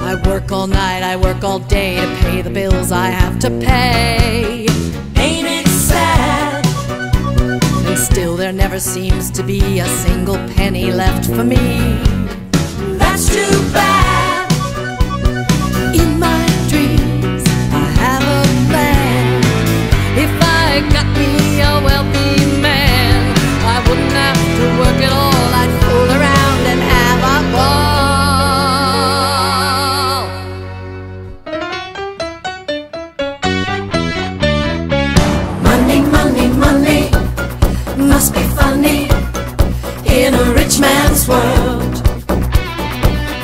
I work all night, I work all day to pay the bills I have to pay. Ain't it sad? And still there never seems to be a single penny left for me. money in a rich man's world.